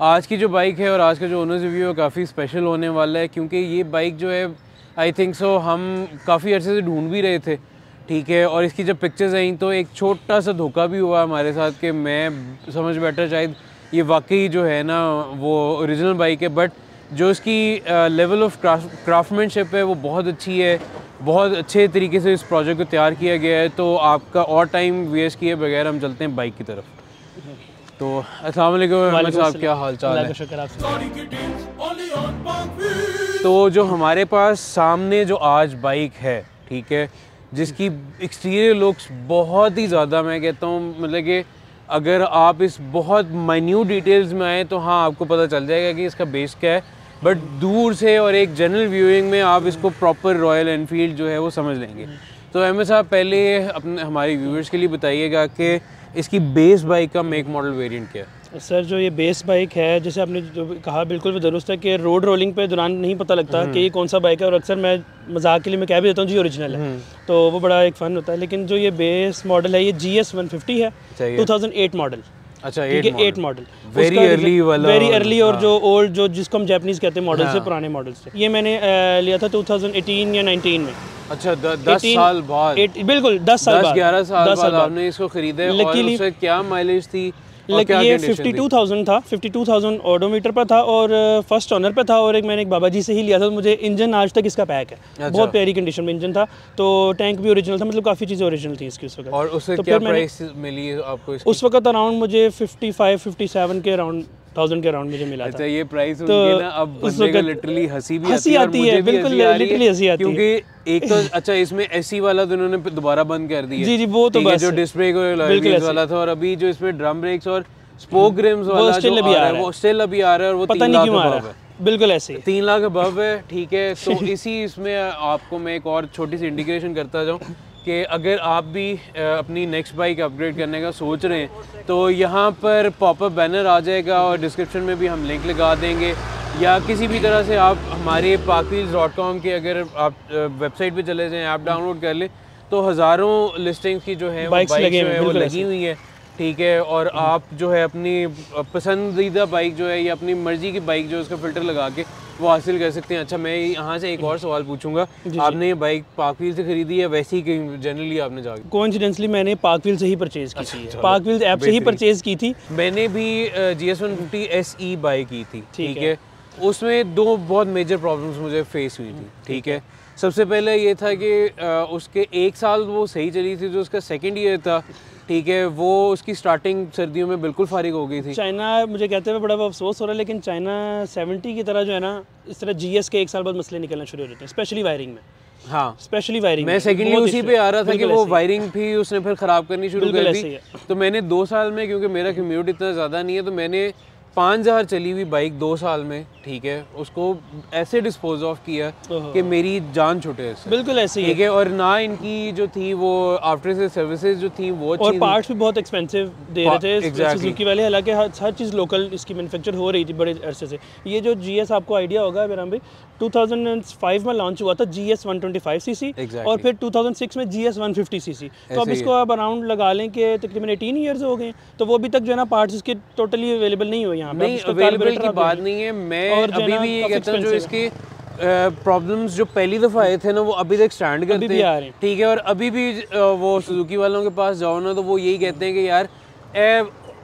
आज की जो बाइक है और आज का जो ओनर्स रिव्यू है काफ़ी स्पेशल होने वाला है क्योंकि ये बाइक जो है आई थिंक सो हम काफ़ी अर्से से ढूंढ भी रहे थे, ठीक है? और इसकी जब पिक्चर्स आई तो एक छोटा सा धोखा भी हुआ हमारे साथ कि मैं समझ बैठा शायद ये वाकई जो है ना वो ओरिजिनल बाइक है बट जो इसकी लेवल ऑफ़ क्राफ्टमैनशिप है वो बहुत अच्छी है, बहुत अच्छे तरीके से इस प्रोजेक्ट को तैयार किया गया है तो आपका और टाइम वेस्ट किए बगैर हम चलते हैं बाइक की तरफ़। तो अस्सलाम वालेकुम अहमद साहब क्या हाल चाल है? शुक्र आपसे तो जो हमारे पास सामने जो आज बाइक है ठीक है जिसकी एक्सटीरियर लुक्स बहुत ही ज़्यादा मैं कहता हूँ मतलब कि अगर आप इस बहुत माइन्यूट डिटेल्स में आए तो हाँ आपको पता चल जाएगा कि इसका बेस क्या है। बट दूर से और एक जनरल व्यूइंग में आप इसको प्रॉपर रॉयल एनफील्ड जो है वो समझ लेंगे। तो अहमद साहब पहले अपने हमारे व्यूअर्स के लिए बताइएगा कि इसकी बेस बाइक का मेक मॉडल वेरिएंट क्या है? सर जो ये बेस बाइक है जैसे आपने जो कहा बिल्कुल भी दुरुस्त है कि रोड रोलिंग पे दौरान नहीं पता लगता कि ये कौन सा बाइक है और अक्सर मैं मज़ाक के लिए मैं कह भी देता हूँ जी ओरिजिनल है। तो वो बड़ा एक फ़न होता है। लेकिन जो ये बेस मॉडल है ये जी एस वन फिफ्टी है टू थाउज़ेंड एट मॉडल अच्छा ठीक है एट मॉडल वेरी अर्ली वाला वेरी अर्ली और हाँ। जो ओल्ड जो जिसको हम जैपनीज कहते हैं मॉडल से पुराने मॉडल से. ये मैंने लिया था 2018 या 19 में. अच्छा द- दस 18 साल बाद. बिल्कुल दस साल दस ग्यारह साल दस बाद आपने इसको खरीदा है और क्या माइलेज थी? लेकिन ये फिफ्टी टू 52,000 था 52,000 ऑडोमीटर पर था और फ़र्स्ट ऑनर पर था और एक मैंने एक बाबा जी से ही लिया था तो मुझे इंजन आज तक इसका पैक है। अच्छा। बहुत प्यारी कंडीशन में इंजन था तो टैंक भी ओरिजिनल था मतलब काफ़ी चीज़ें ओरिजिनल थी इसकी उस वक्त। और उससे तो क्या प्राइस मिली आपको उस वक्त अराउंड मुझे 55 57 के अराउंड थाउज़ेंड के अराउंड मुझे मिला था। अच्छा ये प्राइस तो ना अब उस वक्त लिटरली हँसी भी हँसी आती है बिल्कुल literally हँसी आती है। क्योंकि एक तो अच्छा इसमें एसी वाला तो इन्होंने दोबारा बंद कर दिया। जी, जी, वो तो बस जो। डिस्क ब्रेक वाला था और अभी जो इसमें ड्रम ब्रेक्स और स्पोक रिम्स वाला जो still अभी आ रहा है वो स्टिल अभी आ रहा है और वो पता नहीं क्यों आ रहा है। है। बिल्कुल ऐसे तीन लाख अबव है ठीक है। तो इसी इसमें आपको मैं एक और छोटी सी इंडिकेशन करता जाऊँ। कि अगर आप भी अपनी नेक्स्ट बाइक अपग्रेड करने का सोच रहे हैं तो यहाँ पर पॉपअप बैनर आ जाएगा और डिस्क्रिप्शन में भी हम लिंक लगा देंगे। या किसी भी तरह से आप हमारे पाकिल्स डॉट कॉम के अगर आप वेबसाइट पे चले जाएँ ऐप डाउनलोड कर लें तो हज़ारों लिस्टिंग्स की जो है बाइक्स लगे जो है वो लगी हुई है। ठीक है और आप जो है अपनी पसंदीदा बाइक जो है या अपनी मर्ज़ी की बाइक जो है उसका फ़िल्टर लगा के वो हासिल कर सकते हैं। अच्छा मैं यहाँ से एक और सवाल पूछूँगा। आपने ये बाइक पाकवील से खरीदी है? वैसे ही जनरली आपने जाके कोइंसिडेंटली मैंने पार्कविल से ही परचेज की अच्छा, थी। पार्कविल ऐप से ही परचेज की थी। मैंने भी G S one fifty S E buy की थी ठीक ठीक है। उसमें दो बहुत मेजर प्रॉब्लम्स मुझे फेस हुई थी ठीक है? सबसे पहले ये था कि उसके एक साल वो सही चली थी जो उसका सेकेंड ईयर था ठीक है वो उसकी स्टार्टिंग सर्दियों में बिल्कुल फारिग हो गई थी। चाइना मुझे कहते हुए बड़ा अफसोस हो रहा है लेकिन चाइना 70 की तरह जो है ना इस तरह जीएस के एक साल बाद मसले निकलना शुरू हो जाते हैं स्पेशली वायरिंग में। हाँ। स्पेशली वायरिंग मैं सेकंडली उसी पे आ रहा था कि वो वायरिंग भी उसने फिर ख़राब करनी शुरू कर दी। तो मैंने दो साल में क्योंकि मेरा कम्यूट इतना ज़्यादा नहीं है तो मैंने पाँच हज़ार चली हुई बाइक दो साल में ठीक है उसको ऐसे डिस्पोज ऑफ़ किया कि मेरी जान छुटे इससे। बिल्कुल ऐसे ही ठीक है और ना इनकी जो थी वो आफ्टर से सर्विसेज़ जो थी वो और पार्ट्स भी बहुत एक्सपेंसिव दे रहे थे। exactly. सुजुकी वाले हालाँकि हर हर चीज़ लोकल इसकी मैन्युफैक्चर हो रही थी बड़े अरसे से। ये जो जी एस आपको आइडिया होगा मेरा भाई 2005 में लॉन्च हुआ था G S one twenty five C C और फिर 2006 में G S one fifty C C तो अब इसको आप अराउंड लगा लें कि तकरीबन 18 ईयर्स हो गए तो वो अभी तक जो है ना पार्ट्स इसके टोटली अवेलेबल नहीं हुए यहाँ पे नहीं अवेलेबल की बात नहीं है। मैं अभी भी ये कहता हूँ जो इसके प्रॉब्लम्स जो पहली दफ़ा आए थे ना वो अभी तक स्टैंड करते हैं। ठीक है और अभी भी वो सुजुकी वालों के पास जाओ ना तो वो यही कहते हैं कि यार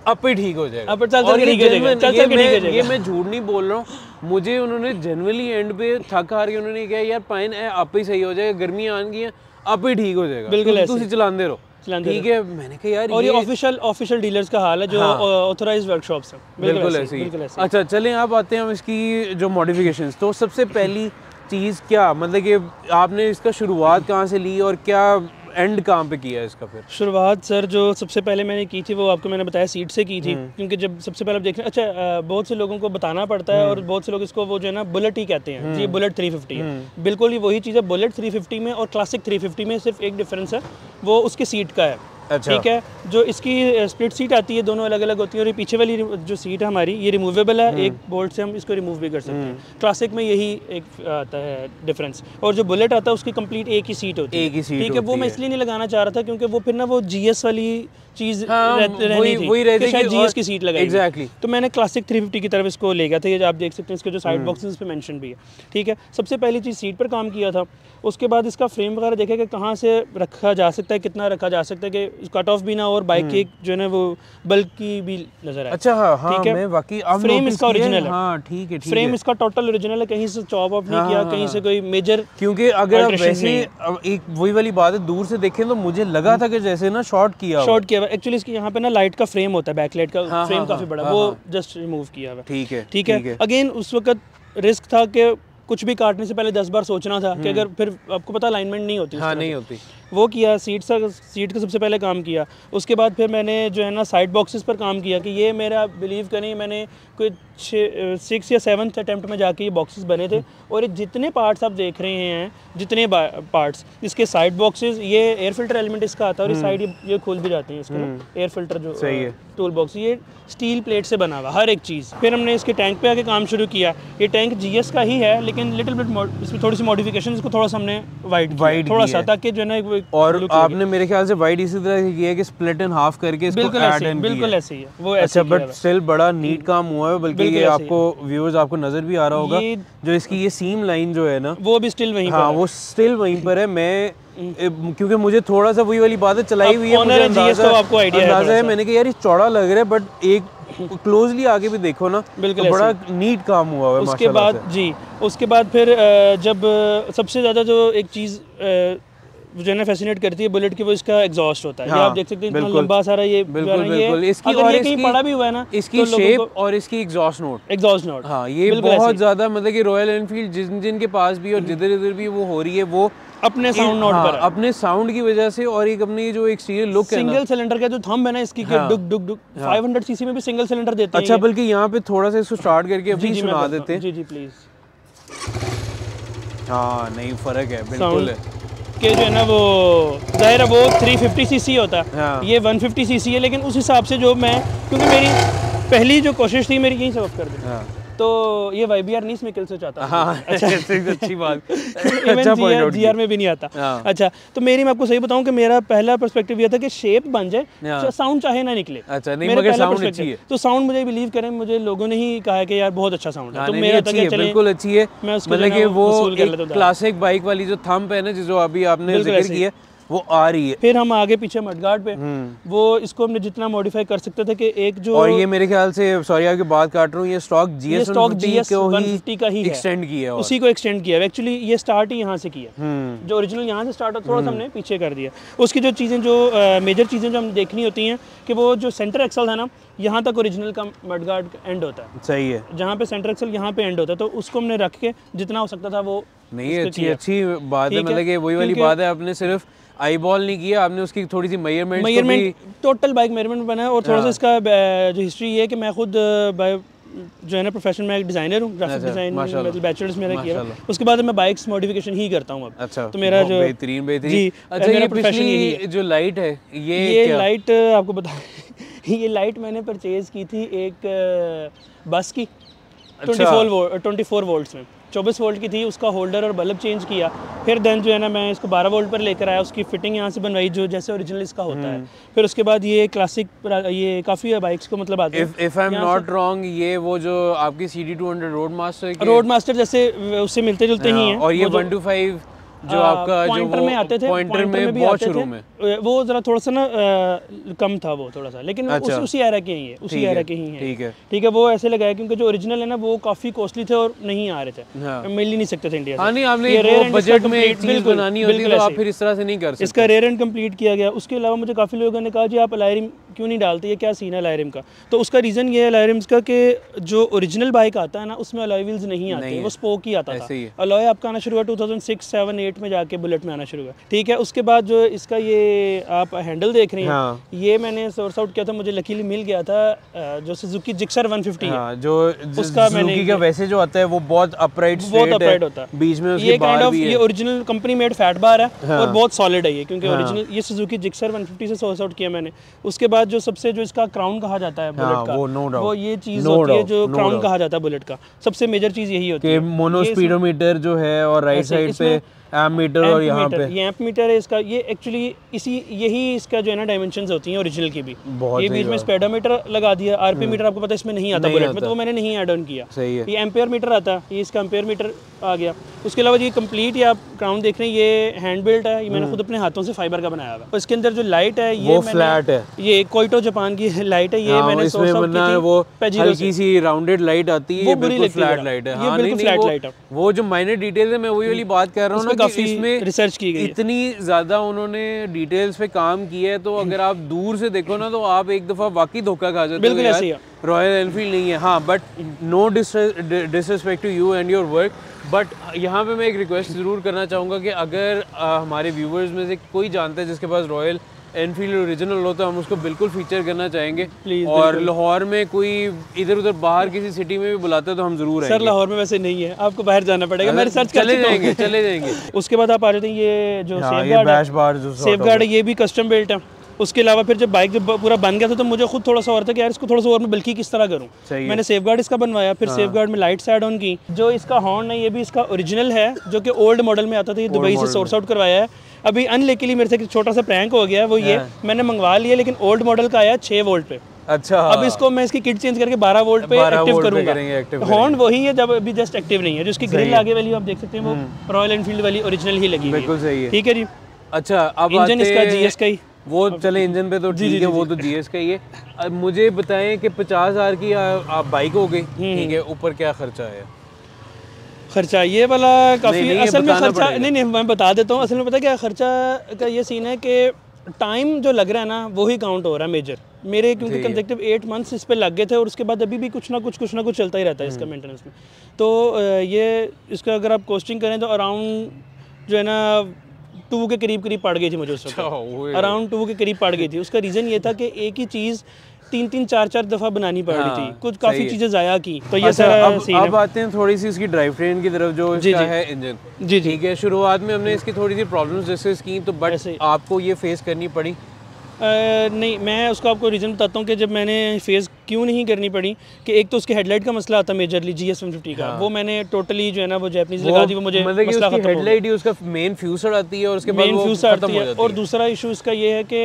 अब ही ठीक हो जाएगा। चल चल ये ठीक हो जाएगा, चल ये चल ठीक हो मैं- जाएगा। ये मैं झूठ नहीं बोल रहा हूँ। मुझे उन्होंने जनरली एंड पे थक हार के उन्होंने कहा यार पाइन आप ही सही हो जाएगा गर्मी आन गई हैं अब ही ठीक हो जाएगा। बिल्कुल तुम- चलाते रहो। ठीक है। मैंने कहा यार और ये ऑफिशियल ऑफिशियल डीलर्स का हाल है जो ऑथराइज्ड वर्कशॉप हैं। बिल्कुल ऐसे ऐसे ही, ही। बिल्कुल ऐसे अच्छा चलें आप आते हैं हम इसकी जो मॉडिफिकेशन तो सबसे पहली चीज़ क्या? मतलब कि आपने इसका शुरुआत कहाँ से ली और क्या एंड कहाँ पे किया इसका फिर? शुरुआत सर जो सबसे पहले मैंने की थी वो आपको मैंने बताया सीट से की थी हम्म। क्योंकि जब सबसे पहले आप देख रहे अच्छा बहुत से लोगों को बताना पड़ता है और हम्म। बहुत से लोग इसको वो जो है ना बुलेट ही कहते हैं जी बुलेट 350 है। बिल्कुल ही वही चीज़ है बुलेट 350 में और क्लासिक 350 में सिर्फ़ एक डिफरेंस है वो उसकी सीट का है। अच्छा। ठीक है जो इसकी स्प्लिट सीट आती है दोनों अलग अलग होती है और ये पीछे वाली जो सीट है हमारी ये रिमूवेबल हम्म। है एक बोल्ट से हम इसको रिमूव भी कर सकते हैं क्लासिक में यही एक आता है डिफरेंस और जो बुलेट आता है उसकी कंप्लीट एक ही सीट होती है एक ही सीट ठीक है वो मैं इसलिए नहीं लगाना चाह रहा था क्योंकि वो फिर ना वो जीएस वाली चीज़ हाँ, वही- रहती कि शायद जीएस की सीट लगाई Exactly. तो मैंने क्लासिक 350 की तरफ़ इसको ले गया था ये आप देख सकते हैं इसके जो साइड हम्म। बॉक्सेस पे मेंशन भी है ठीक है सबसे पहली चीज़ सीट पर काम किया था उसके बाद इसका फ्रेम वगैरह देखे कि कहाँ से रखा जा सकता है कितना रखा जा सकता है कि कट ऑफ़ भी ना और बाइक की जो है ना वो बल्क की भी नज़र आए। हम्म। अच्छा हाँ हाँ ठीक है? मैं वाकई फ्रेम इसका किया है, हाँ। ठीक है ठीक फ्रेम है इसका टोटल ओरिजिनल है कहीं से चॉप ऑफ़ नहीं हाँ, किया हाँ, कहीं हाँ। से कोई मेजर क्योंकि अगर आप वैसे एक वही वाली बात है दूर से देखें तो मुझे लगा था कि जैसे ना शॉर्ट किया शॉर्ट किया हुआ एक्चुअली इसकी यहाँ पे ना लाइट का फ्रेम होता है बैक लाइट का फ्रेम काफ़ी बड़ा वो। जस्ट रिमूव किया हुआ ठीक है ठीक है? अगेन उस वक्त रिस्क था कि कुछ भी काटने से पहले दस बार सोचना था कि अगर फिर आपको पता अलाइनमेंट नहीं होती हाँ नहीं होती। वो किया सीट सा सीट का सबसे पहले काम किया। उसके बाद फिर मैंने जो है ना साइड बॉक्सेस पर काम किया कि ये मेरा बिलीव करें, मैंने कोई सिक्स या सेवन्थ अटैम्प्ट में जाके ये बॉक्सेस बने थे। और ये जितने पार्ट्स आप देख रहे हैं जितने पार्ट्स इसके साइड बॉक्सेस ये एयर फ़िल्टर एलिमेंट इसका आता है और ये साइड ये, ये खुल भी जाते हैं इसके एयर फ़िल्टर जो सही है। टूल बॉक्स ये स्टील प्लेट से बना हुआ हर एक चीज़। फिर हमने इसके टैंक पे आके काम शुरू किया। ये टैंक जीएस का ही है लेकिन लिटिल बिट इसमें थोड़ी सी मॉडिफिकेशन इसको थोड़ा सा हमने वाइड Wide थोड़ा सा ताकि जो है ना और आपने मेरे ख्याल से वाइड इसी तरह किया कि स्प्लिट एंड हाफ़ करके बिल्कुल ऐसे बिल्कुल ऐसे ही है। वो ऐसे अच्छा बट स्टिल बड़ा नीट काम हुआ है बल्कि ये आपको व्यूअर्स आपको नज़र भी आ रहा होगा। जो इसकी ये सीम लाइन जो है ना वो भी स्टिल वहीं हाँ पर वो स्टिल वहीं पर है। मैं क्योंकि मुझे थोड़ा सा वही वाली बात है चलाई हुई है मुझे अंदाज़ा तो आपको idea है है मैंने कहा यार ये चौड़ा लग रहा है बट एक क्लोजली आगे भी देखो ना बिल्कुल तो बड़ा नीट काम हुआ है उसके बाद जी उसके बाद फिर जब सबसे ज़्यादा जो एक चीज़ जो है ना फैसिनेट करती है बुलेट की वो इसका एग्जॉस्ट होता है। हाँ, आप देख सकते हैं इतना लंबा सारा ये है बिल्कुल ये बिल्कुल। इसकी अगर और ये कहीं इसकी पड़ा भी हुआ है ना इसकी तो शेप को और इसकी एग्जॉस्ट नोट एग्जॉस्ट नोट हाँ ये बहुत ज़्यादा मतलब कि रॉयल एनफील्ड जिन जिनके पास भी और जिधर इधर भी वो हो रही है वो अपने साउंड नोट हाँ, पर अपने साउंड की वजह से और एक अपनी जो एक्सटीरियर लुक है सिंगल सिलेंडर का जो थंब है ना इसकी कि हाँ। डुक डुक डुक हाँ, 500 सीसी में भी सिंगल सिलेंडर देते हैं अच्छा बल्कि यहाँ पे थोड़ा सा इसको स्टार्ट करके अभी जी सुना देते हैं। जी जी प्लीज़ हाँ नहीं फ़र्क है बिल्कुल है। के जो है ना वो ज़ाहिर है वो 350 सीसी होता। है। हाँ। ये 150 सीसी है लेकिन उस हिसाब से जो मैं क्योंकि मेरी पहली जो कोशिश थी मेरी यहीं से वक्त कर दी। हाँ। तो ये वाई बी आर नहीं स्मिकल से चाहता हाँ अच्छा। अच्छी बात। अच्छा जी आर में भी नहीं आता। हाँ। अच्छा तो मेरी मैं आपको सही बताऊँ कि मेरा पहला पर्सपेक्टिव ये था कि शेप बन जाए हाँ। साउंड चाहे ना निकले। अच्छा, नहीं, मगर perspective- अच्छी है। तो साउंड मुझे बिलीव करें मुझे लोगों ने ही कहा है कि यार बहुत अच्छा साउंड है। हाँ, तो मेरा था बिल्कुल अच्छी है। मतलब कि वो क्लासिक बाइक वाली जो थंब है ना जो अभी आपने ज़िक्र किया वो आ रही है। फिर हम आगे पीछे मडगार्ड पे। हम्म। वो इसको हमने जितना मॉडिफाई कर सकते थे कि एक जो और ये मेरे ख्याल से सॉरी आपकी बात काट रहा हूँ ये स्टॉक जीएस स्टॉक को 150 का ही एक्सटेंड किया है उसी को एक्सटेंड किया एक्चुअली ये स्टार्ट ही यहाँ से किया हम्म। जो ओरिजिनल यहाँ से स्टार्ट थोड़ा सा हमने पीछे कर दिया। उसकी जो चीज़ें जो मेजर चीज़ें जो हम देखनी होती हैं कि वो जो सेंटर एक्सल है ना यहाँ तक ओरिजिनल का मडगार्ड एंड होता है। सही है। जहाँ पे सेंटर एक्सल यहाँ पे एंड होता है। तो उसको हमने रख के जितना हो सकता था वो नहीं अच्छी अच्छी बात है। मतलब कि वही वाली बात है आपने सिर्फ़ आई बॉल नहीं किया आपने उसकी थोड़ी सी measurement measurement total bike measurement बना है और थोड़ा सा हाँ। इसका जो हिस्ट्री ये है कि मैं खुद जो है ना प्रोफेशन में एक डिज़ाइनर हूँ ग्राफिक अच्छा, डिज़ाइन माशाल्लाह। बैचलर्स मेरा किया। उसके बाद मैं बाइक्स मॉडिफिकेशन ही करता हूँ अब अच्छा तो मेरा जो बेहतरीन बेहतरीन जी, अच्छा ये पिछली जो लाइट है ये, ये लाइट आपको बता ये लाइट मैंने परचेज की थी एक बस की अच्छा। 24 वोल्ट 24 वोल्ट्स में 24 वोल्ट की थी उसका होल्डर और बल्ब चेंज किया। फिर देन जो है ना मैं इसको 12 वोल्ट पर लेकर आया उसकी फिटिंग यहाँ से बनवाई जो जैसे ओरिजिनल इसका होता हम्म। है फिर उसके बाद ये क्लासिक ये काफ़ी बाइक्स को मतलब आते हैं। If I am not wrong ये वो जो आपकी C D two hundred road master road master जैसे उससे मिलते जुलते ही हैं हाँ, और ये वन टू फाइव जो आपका जो पॉइंटर में आते थे पॉइंटर में भी आते शुरू थे। में। वो जरा थोड़ा सा ना कम था वो थोड़ा सा लेकिन अच्छा। उस, उसी एरा के ही है उसी एरा के ही हैं। ठीक है। ठीक है वो ऐसे लगाया क्योंकि जो ओरिजिनल है ना वो काफ़ी कॉस्टली थे और नहीं आ रहे थे। हाँ। मिल ही नहीं सकते थे इंडिया हाँ नहीं आपने बजट में एक चीज़ बनानी होती है तो आप फिर इस तरह से नहीं कर सकते। इसका रेयर एंड कंप्लीट किया गया। उसके अलावा मुझे काफ़ी लोगों ने कहा जी आप अलायरिम क्यों नहीं डालते? ये क्या सीन है अलायरिम का? तो उसका रीज़न ये है अलायरिम्स का कि जो ओरिजिनल बाइक आता है ना उसमें अलॉय व्हील्स नहीं आते वो स्पोक ही आता था। अलॉय आपका आना शुरू हुआ 2006 7 एट में जाके बुलेट में आना शुरू हुआ। ठीक है उसके बाद जो इसका ये आप हैंडल देख रहे हैं हाँ। ये मैंने सोर्स आउट किया था मुझे लकीली मिल गया था जो सुजुकी जिक्सर 150 है। हाँ जो उसका मैंने का वैसे जो आता है वो बहुत अपराइट बहुत upright होता है। बीच में ये काइंड ऑफ़ ये original company made fat bar है हाँ। और बहुत सॉलिड है ये क्योंकि ओरिजिनल ये सुजुकी जिक्सर 150 से सोर्स आउट किया मैंने। उसके बाद जो सबसे जो इसका क्राउन कहा जाता है हाँ, बुलेट का वो ये चीज़ होती है जो क्राउन कहा जाता है बुलेट का। सबसे मेजर चीज़ यही होती है। मोनो स्पीडोमीटर जो है और राइट साइड पे एम मीटर और यहाँ पे। ये एम्प मीटर है इसका ये एक्चुअली इसी यही इसका जो है ना डायमेंशन होती है ओरिजिनल की भी। बहुत ये बीच में। स्पेडोमीटर लगा दिया आरपी मीटर आपको पता है इसमें नहीं आता बुलेट में तो वो मैंने नहीं एड ऑन किया। सही है। ये एम्पेयर मीटर आता है ये इसका एम्पेयर मीटर आ गया। उसके अलावा ये कंप्लीट ये आप क्राउन देख रहे हैं ये हैंड बिल्ट है ये मैंने खुद अपने हाथों से फाइबर का बनाया हुआ है। इसके अंदर जो लाइट है ये फ्लैट है। ये कोइटो जापान की लाइट है ये हाँ, मैंने इसमें की थी वो हल्की सी। राउंडेड लाइट आती है ये बिल्कुल फ्लैट लाइट है। ये हाँ बिल्कुल वो light है। वो जो माइनर डिटेल्स है मैं वही वाली बात कर रहा हूँ ना काफ़ी इसमें रिसर्च की गई इतनी ज़्यादा उन्होंने डिटेल्स पे काम किया है तो अगर आप दूर से देखो ना तो आप एक दफ़ा वाकई धोखा खा जाते हो ही रॉयल एनफील्ड नहीं है। हाँ but no disrespect to you and your work but यहाँ पे मैं एक रिक्वेस्ट ज़रूर करना चाहूँगा कि अगर आ, हमारे व्यूवर्स में से कोई जानता है जिसके पास रॉयल एनफील्ड ओरिजिनल हो तो हम उसको बिल्कुल फीचर करना चाहेंगे। Please, और लाहौर में कोई इधर उधर बाहर किसी सिटी में भी बुलाते है तो हम ज़रूर सर लाहौर में वैसे नहीं है। आपको बाहर जाना पड़ेगा। मैं रिसर्च चले जाएँगे चले जाएँगे। उसके बाद आप आ जाते हैं ये जो सेफ़ गार्ड है सेफ़ गार्ड ये भी कस्टम बिल्ट है। उसके अलावा फिर जब बाइक जब पूरा बन गया था तो मुझे खुद थोड़ा सा और था कि यार इसको थोड़ा सा और मैं बल्कि किस तरह करूँ? है। हाँ। मैंने सेफ़ गार्ड इसका बनवाया फिर सेफ़ गार्ड में लाइट्स ऐड ऑन की। जो इसका हॉर्न है ये भी इसका ओरिजिनल है जो कि ओल्ड मॉडल में आता था ये दुबई से सोर्स आउट करवाया है। अभी अनलेकली मेरे से एक छोटा सा प्रैंक हो गया है वो ये हाँ। मैंने मंगवा लिया लेकिन ओल्ड मॉडल का आया छः वोल्ट पे। अच्छा। अब इसको मैं इसकी किट चेंज करके 12 वोल्ट पे एक्टिव करूँगा। हॉर्न वही है जब अभी जस्ट एक्टिव नहीं है जो इसकी ग्रिल आगे वाली आप देख सकते हैं वो रॉयल एनफील्ड वाली ओरिजिनल ही लगी हुई है। बिल्कुल सही है। ठीक है जी। अच्छा अब इंजन इसका जीएस का ही। वो चले इंजन पे तो ठीक है वो तो जीएस का ही है। अब मुझे बताएँ कि पचास हज़ार की आ- आप बाइक हो गई हम्म। ठीक है ऊपर क्या खर्चा है खर्चा ये वाला काफ़ी नहीं, ये असल में खर्चा नहीं नहीं मैं बता देता हूँ असल में पता क्या खर्चा का ये सीन है कि टाइम जो लग रहा है ना वो ही काउंट हो रहा है मेजर मेरे क्योंकि कंजेक्टिव एट मंथ्स इस पे लग गए थे और उसके बाद अभी भी कुछ ना कुछ कुछ ना कुछ चलता ही रहता है हम्म। इसका मेंटेनेंस में। तो ये इसका अगर आप कोस्टिंग करें तो अराउंड जो है ना टू के करीब करीब पड़ गई थी मुझे उस अच्छा, वक्त अराउंड टू के करीब पड़ गई थी। उसका रीज़न ये था कि एक ही चीज़ तीन तीन चार चार दफ़ा बनानी पड़ रही थी। हाँ, कुछ काफ़ी चीज़ें ज़ाया की। तो ये अच्छा सारा अब सीन अब आते हैं थोड़ी सी इसकी ड्राइव ट्रेन की तरफ़ जो जी, इसका जी। है इंजन जी जी। ठीक है शुरुआत में हमने इसकी थोड़ी सी प्रॉब्लम्स डिस्कस की तो बट आपको ये फेस करनी पड़ी। अ, नहीं मैं उसको आपको रीज़न बताता हूँ कि जब मैंने फेस क्यों नहीं करनी पड़ी कि एक तो उसके हेडलाइट का मसला आता majorly G S one fifty का। वो मैंने टोटली जो है ना वो जैपनीज लगा दी वो मुझे मतलब उसकी खत्म हो हेडलाइट ही उसका मेन फ्यूजर आती है और उसके मेन खत्म आती है। और दूसरा इशू इसका ये है कि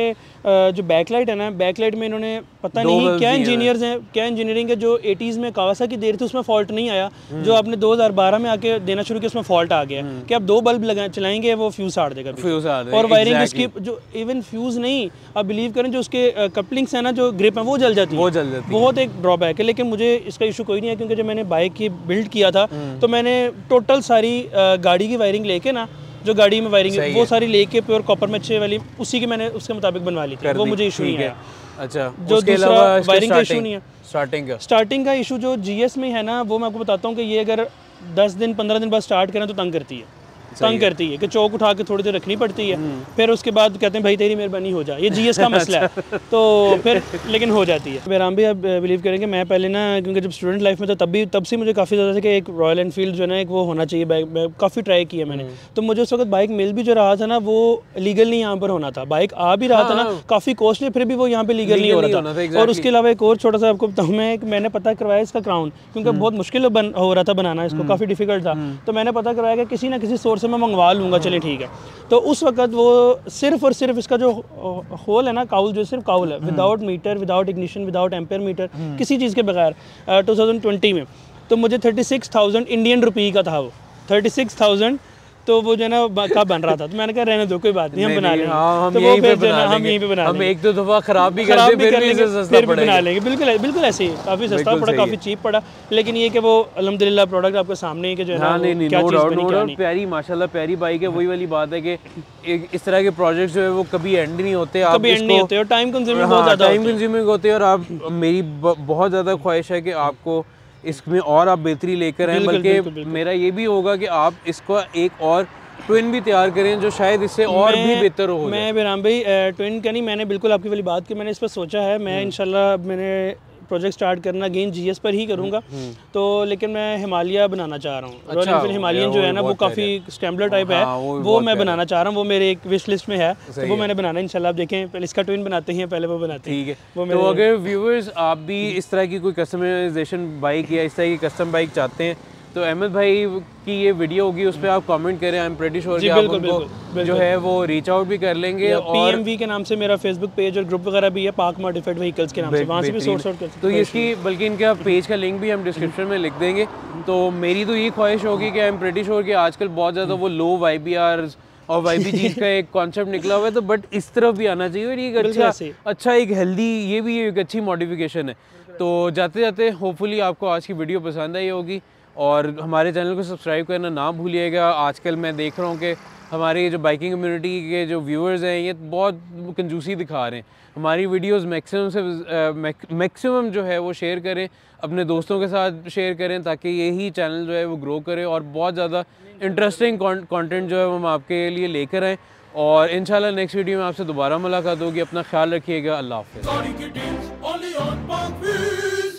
जो बैकलाइट है ना बैकलाइट में इन्होंने पता नहीं क्या इंजीनियर्स हैं। क्या इंजीनियरिंग है जो 80s में कावासा की देर थी उसमें फॉल्ट नहीं आया। हम्म। जो आपने 2012 में आके देना शुरू किया उसमें फॉल्ट आ गया। कि आप दो बल्ब लगा चलाएँगे वो फ्यूज हार देगा फ्यूज और वायरिंग exactly. उसकी जो इवन फ्यूज नहीं आप बिलीव करें जो उसके कपलिंग्स है ना जो ग्रिप है वो जल जाती है। वो जल जाती है। बहुत एक ड्रॉबैक है लेकिन मुझे इसका इशू कोई नहीं है क्योंकि जब मैंने बाइक की बिल्ड किया था हम्म। तो मैंने टोटल सारी गाड़ी की वायरिंग लेके ना जो गाड़ी में वायरिंग है वो सारी लेके प्योर कॉपर में अच्छे वाली उसी की मैंने उसके मुताबिक बनवा ली थी वो मुझे इशू नहीं है। अच्छा जो उसके दूसरा वायरिंग का इशू नहीं है। स्टार्टिंग का स्टार्टिंग का इशू जो जीएस में है ना वो मैं आपको बताता हूँ कि ये अगर दस दिन पंद्रह दिन बाद स्टार्ट करें तो तंग करती है तंग करती है कि चौक उठा के थोड़ी देर रखनी पड़ती है। हम्म। फिर उसके बाद कहते हैं भाई तेरी मेहरबानी हो जाए। ये जीएस का मसला अच्छा। है। तो फिर लेकिन हो जाती है। मेराम भी आप बिलीव करेंगे मैं पहले ना क्योंकि जब स्टूडेंट लाइफ में था तब भी तब से मुझे काफ़ी ज़्यादा था कि एक रॉयल एनफील्ड जो है ना एक वो होना चाहिए। बाइक काफ़ी ट्राई किया मैंने। हम्म। तो मुझे उस वक्त बाइक मिल भी जो रहा था ना वो लीगल नहीं यहाँ पर होना था। बाइक आ भी रहा था ना काफ़ी कॉस्टली फिर भी वो यहाँ पर लीगल नहीं हो हाँ। रहा था, और उसके अलावा एक और छोटा सा आपको बताऊँ मैं एक मैंने पता करवाया इसका क्राउन क्योंकि हम्म। बहुत मुश्किल हो रहा था बनाना इसको काफ़ी डिफ़िकल्ट था। तो मैंने पता करवाया कि किसी ना किसी सोर्स से मैं मंगवा लूँगा चलें ठीक है। तो उस वक्त वो सिर्फ़ और सिर्फ़ इसका जो होल है ना, काउल, जो सिर्फ़ काउल है without meter without ignition without ampere meter किसी चीज़ के बगैर टू में। तो मुझे थर्टी इंडियन रुपी का था वो। थर्टी तो वो जो है ना ब- का बन रहा था। तो मैंने कहा रहने दो कोई बात नहीं हम बना लेंगे। हाँ, हम तो वो यहीं पे फिर जो है हम यहीं पे बना हम एक दो दफ़ा खराब भी खराब भी कर लेंगे फिर भी बना लेंगे। बिल्कुल बिल्कुल ऐसे ही काफ़ी सस्ता पड़ा काफ़ी चीप पड़ा। लेकिन ये कि वो अलहमदिल्ला प्रोडक्ट आपके सामने ही कि जो है ना हाँ प्यारी माशाल्लाह प्यारी बाइक है वही वाली बात है कि एक इस तरह के प्रोजेक्ट जो है वो कभी एंड नहीं होते। आप कभी एंड नहीं होते और टाइम कंज्यूमिंग बहुत हाँ, ज़्यादा टाइम है। कंज्यूमिंग होते हैं और आप मेरी बहुत ज़्यादा ख्वाहिश है कि आपको इसमें और आप बेहतरी लेकर आए बल्कि। मेरा ये भी होगा कि आप इसको एक और ट्विन भी तैयार करें जो शायद इससे और भी बेहतर हो मैं बिराम भाई ट्विन का नहीं मैंने बिल्कुल आपकी वाली बात की मैंने इस पर सोचा है हम्म। मैं इनशाला मैंने प्रोजेक्ट स्टार्ट करना अगेन जीएस पर ही करूँगा। तो लेकिन मैं हिमालय बनाना चाह रहा हूँ। रॉयल हम्म। अच्छा, एनफील्ड हिमालयन जो है ना वो काफ़ी स्टैम्बलर टाइप है वो मैं बनाना चाह रहा हूँ वो मेरे एक विश लिस्ट में है। तो वो मैंने बनाना इन इंशाल्लाह आप देखें पहले इसका ट्विन बनाते हैं पहले वो बनाते हैं। वो तो मेरे- अगर व्यूवर्स आप भी इस तरह की कोई कस्टमाइजेशन बाइक या इस तरह की कस्टम बाइक चाहते हैं तो अहमद भाई की ये वीडियो होगी उस पर आप कमेंट करें I am pretty sure ji, बिल्कुल, बिल्कुल, जो है वो रीच आउट भी कर लेंगे और पीएमवी के नाम से मेरा फेसबुक पेज और ग्रुप वगैरह भी है पार्क मॉडिफाइड व्हीकल्स के नाम से वहाँ से भी सोर्स आउट कर तो इसकी बल्कि इनका पेज का लिंक भी हम डिस्क्रिप्शन में लिख देंगे। तो मेरी तो ये ख्वाहिश होगी कि आई एम प्रेटी श्योर कि आजकल बहुत ज़्यादा वो लो वाई बी आर और वाई बी चीज़ का एक कॉन्सेप्ट निकला हुआ है तो बट इस तरफ़ भी आना चाहिए और ये अच्छा अच्छा एक हेल्दी ये भी एक अच्छी मॉडिफिकेशन है। तो जाते जाते होपफुली आपको आज की वीडियो पसंद आई होगी। और हमारे चैनल को सब्सक्राइब करना ना भूलिएगा। आजकल मैं देख रहा हूँ कि हमारे जो बाइकिंग कम्युनिटी के जो व्यूअर्स हैं, ये बहुत कंजूसी दिखा रहे हैं। हमारी वीडियोस मैक्सिमम से मैक्सिमम जो है वो शेयर करें, अपने दोस्तों के साथ शेयर करें, ताकि यही चैनल जो है वो ग्रो करे और बहुत ज़्यादा इंटरेस्टिंग कंटेंट जो है हम आपके लिए लेकर आएँ। और इंशाल्लाह नेक्स्ट वीडियो में आपसे दोबारा मुलाकात होगी। अपना ख्याल रखिएगा। अल्लाह हाफिज़।